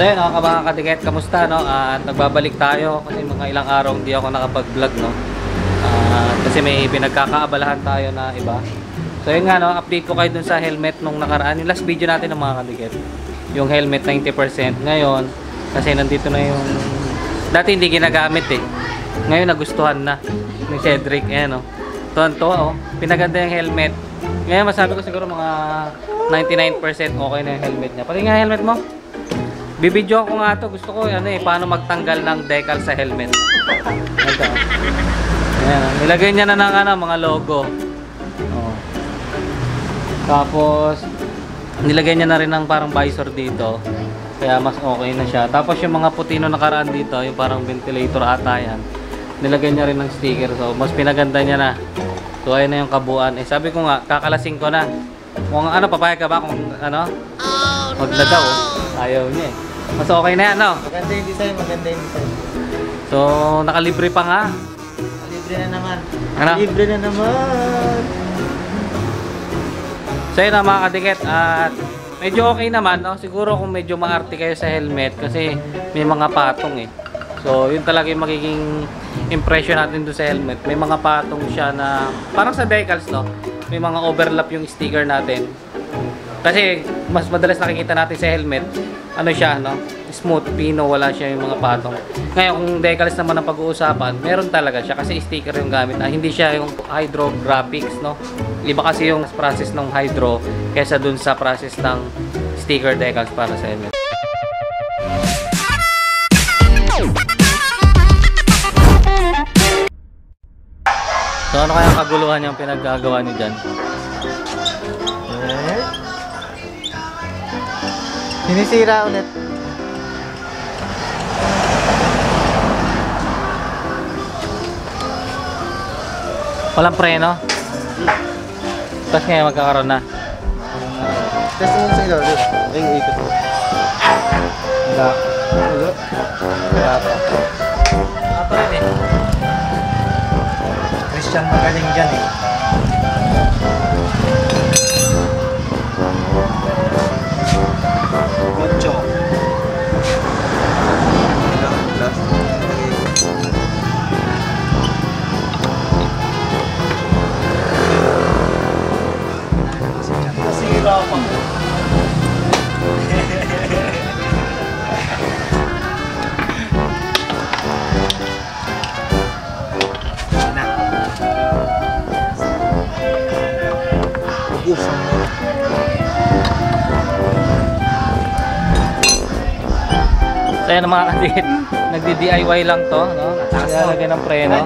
So yun, mga kabaka kadikit, kamusta no? At nagbabalik tayo kasi mga ilang araw hindi ako nakapag-vlog no. Ah, kasi may pinagkakaabalahan tayo na iba. So yun nga no, update ko kayo dun sa helmet nung nakaraan. Yung last video natin ng mga kadikit. Yung helmet 90% ngayon kasi nandito na yung dati hindi ginagamit eh. Ngayon nagustuhan na ni Cedric ayan no. Tuwan-tuwa oh. Pinaganda yung helmet. Ngayon masabi ko siguro mga 99% okay na yung helmet niya. Pati nga helmet mo. Bibidyo ko nga to. Gusto ko ano eh, paano magtanggal ng decal sa helmet. Ito. Ayan. Nilagay niya na ng ano, mga logo. Oh. Tapos, nilagay niya na rin ng parang visor dito. Kaya mas okay na siya. Tapos yung mga puti na nakaraan dito, yung parang ventilator ata yan. Nilagay niya rin ng sticker. So, mas pinaganda niya na. So, ayun na yung kabuuan. Eh, sabi ko nga, kakalasing ko na. Kung ano, papayag ka ba kung ano? Huwag na daw. Ayaw niya eh. Mas okay na yan, no? Maganda yung design, maganda yung design. So, nakalibre pa nga. Libre na naman. Ano? Libre na naman. So yun ang mga kadikit at medyo okay naman no? siguro kung medyo maarte kayo sa helmet kasi may mga patong eh so yun talaga yung magiging impression natin doon sa helmet may mga patong siya na parang sa decals no may mga overlap yung sticker natin kasi mas madalas nakikita natin sa helmet ano siya no? Smooth pino wala siya yung mga patong. Ngayon kung decals naman ang pag-uusapan meron talaga siya kasi sticker yung gamit na hindi siya yung hydro graphics no? Iba kasi yung process ng hydro kaysa dun sa process ng sticker decals para sa helmet So ano kaya kaguluhan yung pinaggagawa niyo dyan? Sinisira ulit. Walang preno? Tapos ngayon magkakaroon na. Test mo sa ilaw. Ay, ikot mo. Wala. Wala. Wala pa. Wala pa rin eh. Christian magaling dyan eh. So yan mga kadikit. Nagdi-DIY lang to, no? Kaya lagyan ng preno.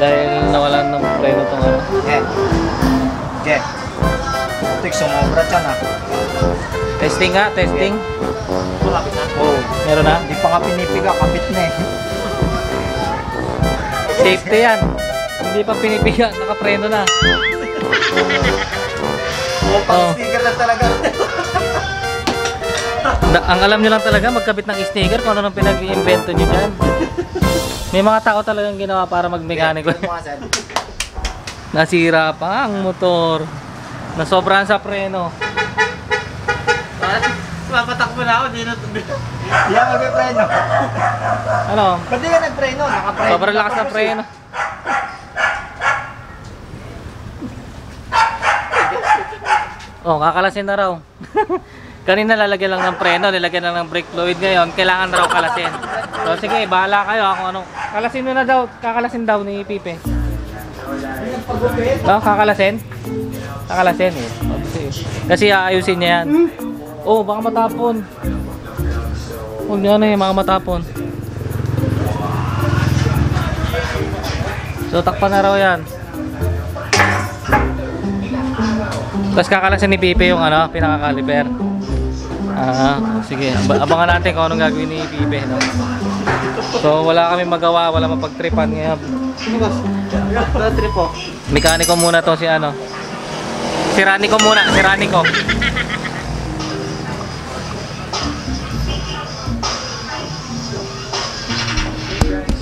Dahil nawalan ng preno tong ano. Eh. Je. Tik sumobra siya na. Testing nga, testing. Malapit na. Oh, meron na. Hindi pa nga pinipiga, kapit na eh. Safety yan. Hindi pa pinipiga, nakapreno na. Oh, pang sticker na talaga. Da- ang alam nyo lang talaga, magkabit ng sticker kung ano nang pinag-invento nyo dyan. May mga tao talagang ginawa para mag-mekaniko. Nasira pa ang motor. Nasobrahan sa preno. Mapatakbo na ako, di na Yan, magpipreno. Ano? Ba't di ka nagpreno? Nakapreno. Sobrang lakas ng preno. Oh, kakalasin na raw. Kanina lalagyan lang ng preno, nilagyan lang ng brake fluid ngayon, kailangan raw kalasin. So sige, bahala kayo ah, kung ano. Kalasin mo na daw, kakalasin daw ni Pipe. No, kakalasin? Kakalasin eh. Oh, Kasi, aayusin niya yan. Oh, baka matapon. Huwag niya na eh, baka matapon. So takpan na raw yan. Tapos kakalasin ni Pipe yung ano, pinaka-caliper. Ah, sige. Ab- abangan natin kung anong gagawin ni Pipe. No? So wala kami magawa, wala mapagtripan ngayon. Boss? Road trip po. Mekaniko muna to si ano. Si Ranico muna, si Ranico.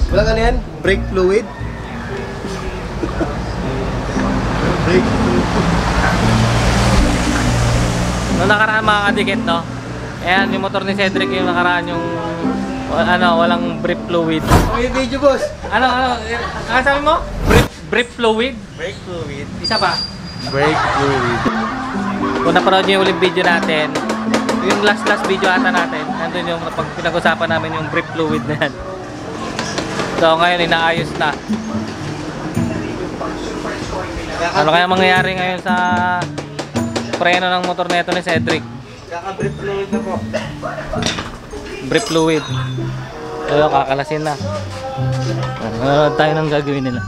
Wala ka yan? Brake fluid? Brake fluid. Noong nakaraan mga kadikit, no? Ayan, yung motor ni Cedric yung nakaraan yung ano, walang brief fluid. May video, boss. Ano, ano, ano sabi mo? Brief, brief fluid? Brake fluid. Isa pa. Brake fluid. Kung napanood niyo yung ulit video natin, yung last last video ata natin, nandun yung pinag-usapan namin yung brief fluid na yan. So ngayon, inaayos na. Ano kaya mangyayari ngayon sa preno ng motor na ito ni Cedric? Kaka-brake fluid na po. Brief fluid. So, kakalasin na. Ano tayo nang gagawin nila?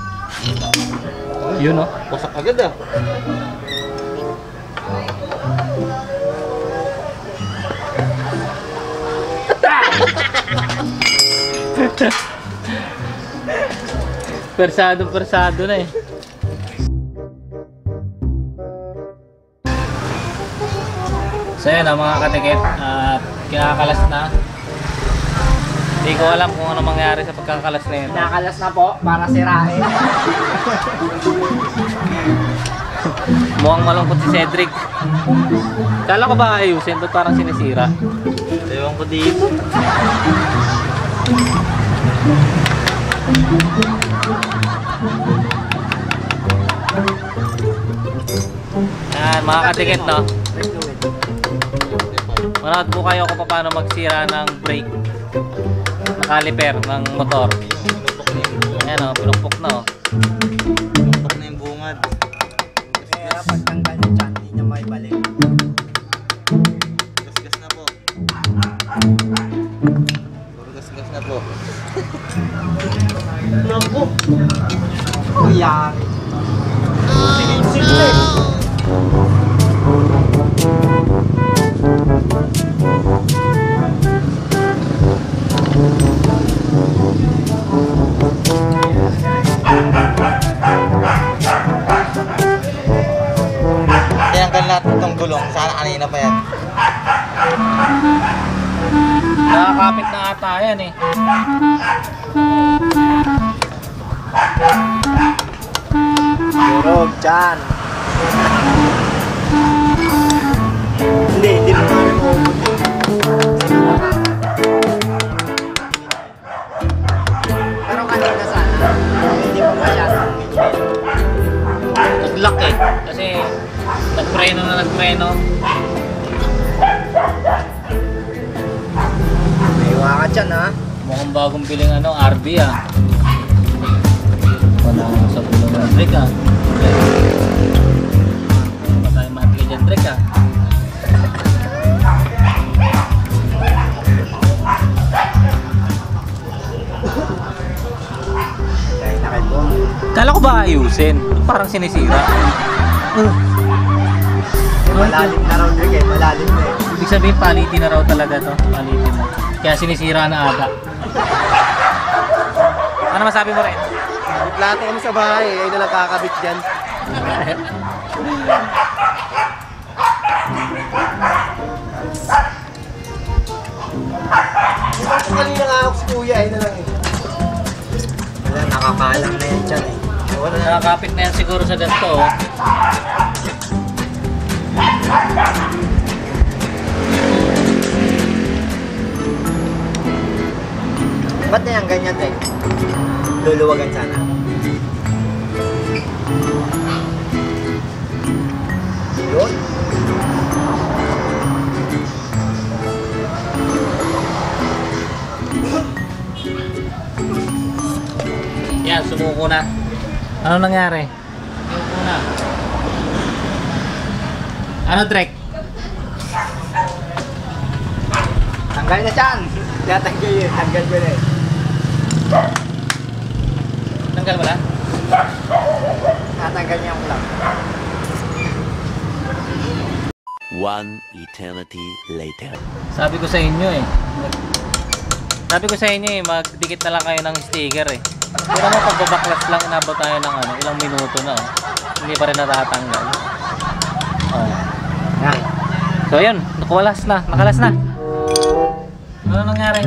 Yun oh. Wasak agad ah. Persado, persado na eh. So yun ah, mga katikit, at kinakalas na. Hindi ko alam kung ano mangyari sa pagkakalas na yun. Nakalas na po para sirain. Mukhang malungkot si Cedric. Kala ko ba ayusin, ba't parang sinisira? Ewan ko dito. Yan, mga katikit no. Manood po kayo kung paano magsira ng brake. Caliper ng motor. Ayan o, pinumpok na oh. o. Tinanggal natin itong gulong. Sana kanina pa yan. Nakakapit na ata yan eh. Durog dyan! Hindi, hindi mo namin. Nagpreno na nagpreno. May waka dyan ha. Mukhang bagong piling ano, RB ah. Wala sa pulo ng Drake ah. Wala tayong mahagli dyan Drake ah. Dahil nakibong. Kala ko ba ayusin? Parang sinisira. Malalim na raw Drake eh, malalim na eh. Ibig sabihin palitin na raw talaga to. Palitin na. Kaya sinisira na ata. Ano masabi mo rin? May plato kami sa bahay. eh. Ayun na lang kakabit dyan. Kanina nga ako si kuya. Ayun na lang eh. Wala, nakakalang na yan dyan eh. Wala nakakapit na yan siguro sa ganito. Oh. Ba't na yan ganyan eh? Luluwagan sana. Yun. Yan, sumuko na. Ano nangyari? Sumuko na. Ano, Drek? Tanggal na dyan. Tatanggal yun. Tanggal ko na eh. Tanggal mo na? Tatanggal niya ang lang. One eternity later. Sabi ko sa inyo eh. Sabi ko sa inyo eh, magdikit na lang kayo ng sticker eh. Pero mo pagbabaklas lang, inabot tayo ng ano, ilang minuto na oh. Hindi pa rin natatanggal. Yan. So yun, nakawalas na, nakalas na. Ano nangyari?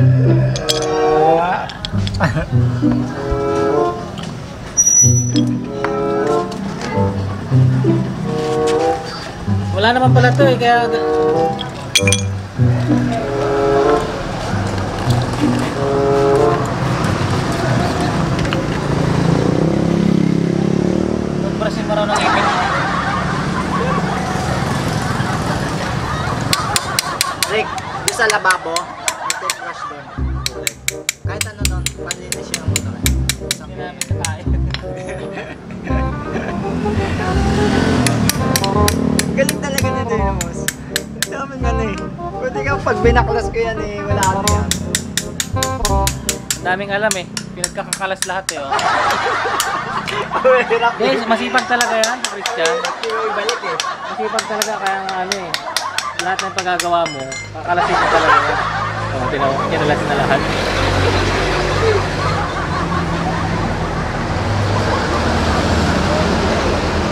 Wala naman pala to eh, kaya... wash doon. Kahit ano doon, panlinis yung motor. Sa Hindi namin sa kain. Galing talaga ni Dynamos. Sabi nga na eh. Pwede kang pag binaklas ko yan eh, wala ano yan. Daming alam eh. Pinagkakakalas lahat eh. Oh. Guys, masipag talaga yan, Christian. Eh. Masipag talaga kaya ano eh. Lahat ng pagagawa mo, kakalasin mo talaga yan. Oh, tinaw, kinalasin na lahat.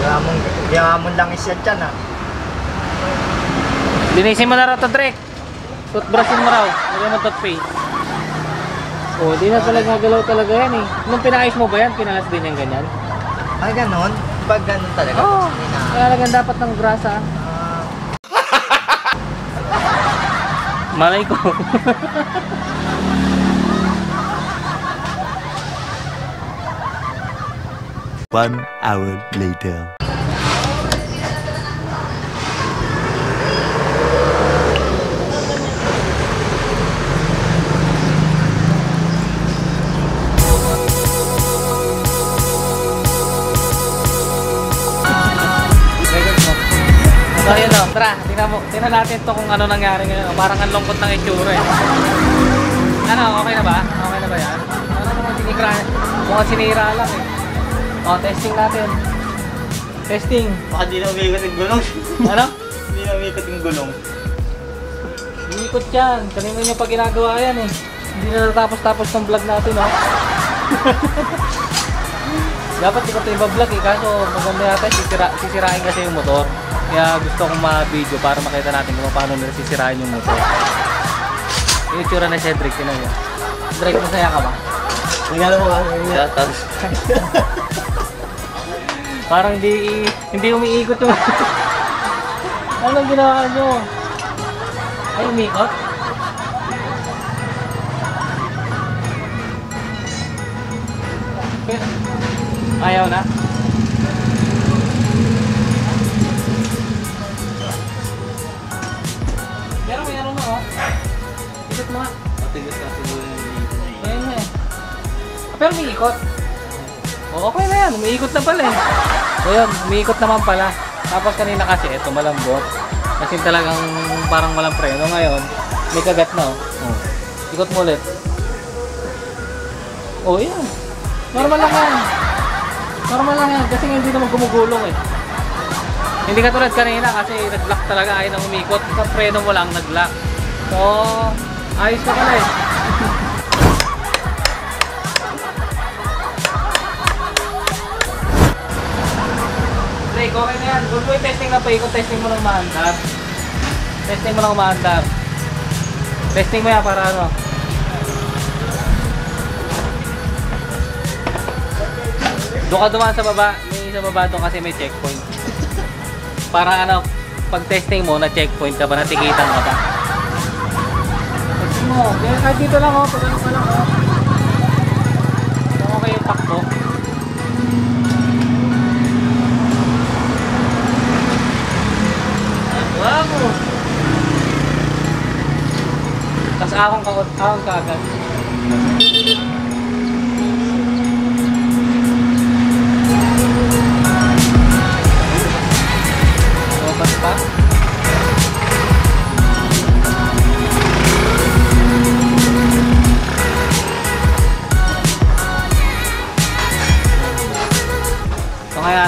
Yamon, yamon lang isya dyan ah. Linisin mo na raw to, Drake. Toothbrushin mo raw. Lagyan mo toothpaste. Oh, di na talaga galaw talaga yan eh. Nung pinayos mo ba yan, pinalas din yan ganyan? Ay ganon? Pag ganon talaga. Oo. Hindi. Kaya lang dapat ng grasa. Malay ko. One hour later. Ayun o. Tara, tingnan, mo, tingnan natin to kung ano nangyari ngayon. Oh, Parang ang lungkot ng itsura eh. Ano, okay na ba? Okay na ba yan? Ano naman sinikra? Mukhang sinira lang eh. O, testing natin. Testing. baka di na umikot yung gulong. Ano? Hindi na umikot yung gulong. Iikot yan. Kanina nyo pa ginagawa yan eh. Hindi na natapos-tapos ng vlog natin oh. Dapat ikaw ito iba-vlog eh. Kaso maganda yata sisira, sisirain kasi yung motor. Kaya gusto kong ma-video para makita natin kung paano nila sisirain yung motor. Yung itsura na Cedric, tinan mo. Drake, masaya ka ba? Tingnan mo nga. Parang hindi hindi umiikot yung... Anong ginawa nyo? Ay, umiikot? Ayaw na? Ikot mo nga. Ayan na eh. Ah, Pero may ikot. Oh, okay na yan. Umiikot na pala eh. So yun, umiikot naman pala. Tapos kanina kasi, ito malambot. Kasi talagang parang walang preno. Ngayon, may kagat na oh. oh. Ikot mo ulit. Oh, yan. Normal lang yan. Normal lang yan. Kasi hindi naman gumugulong eh. Hindi katulad kanina kasi nag-lock talaga ayaw nang umikot. Sa preno mo lang nag-lock. So, ayos na pala eh. Drake, okay na yan. Good boy, testing na pa. Ikot testing mo ng maandar. Testing mo ng maandar. Testing mo yan para ano. Doon ka dumaan sa baba. May sa baba doon kasi may checkpoint. Para ano, pag testing mo, na checkpoint ka ba, natikitan ka? Mo. Kaya kahit dito lang oh, pagano ka lang oh. Okay yung takbo. Wow! Tapos ahong ka, ahong ka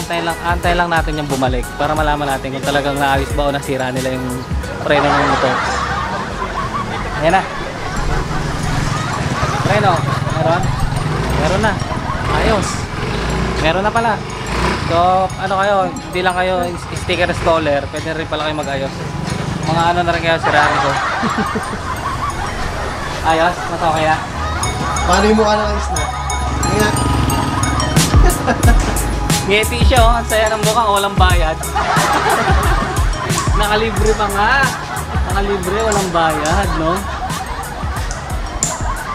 antay lang, antay lang natin yung bumalik para malaman natin kung talagang naayos ba o nasira nila yung preno ng motor. Ayan na. Preno, meron? Meron na. Ayos. Meron na pala. So, ano kayo, hindi lang kayo sticker installer, pwede rin pala kayo mag-ayos. Mga ano na rin kayo, sirahan ko. Ayos, mas okay na. Paano yung mukha ng ayos na? Ngeti siya, oh. Ang saya ng mukha, walang bayad. Nakalibre pa nga. Nakalibre, walang bayad, no?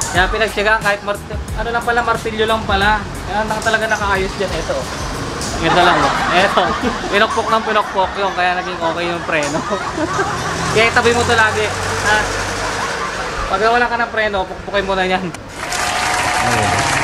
Kaya pinagsyagaan kahit mart ano lang pala, martilyo lang pala. Kaya nang talaga nakaayos dyan. Ito, oh. Ito lang, oh. Ito. Pinokpok ng pinokpok yung kaya naging okay yung preno. kaya itabi mo to lagi. Ha? Pag wala ka ng preno, pukpukin mo na yan. Ayun.